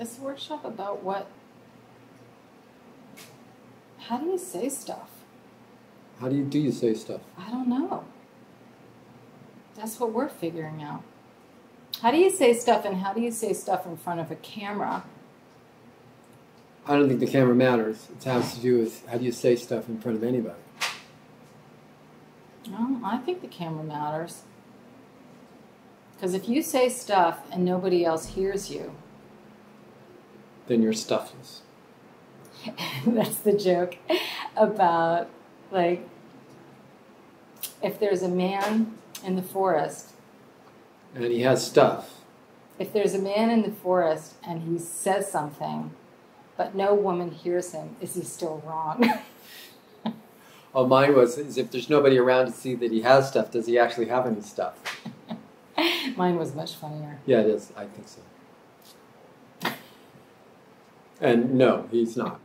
Is the workshop about what? How do you say stuff? How do you do you say stuff? I don't know. That's what we're figuring out. How do you say stuff and how do you say stuff in front of a camera? I don't think the camera matters. It has to do with how do you say stuff in front of anybody. No, I think the camera matters. Because if you say stuff and nobody else hears you, Then you're stuffless. that's the joke about like if there's a man in the forest And he has stuff. if there's a man in the forest and he says something but no woman hears him is he still wrong Oh, mine was is if there's nobody around to see that he has stuff, does he actually have any stuff? mine was much funnier Yeah, it is. I think so. And no, he's not.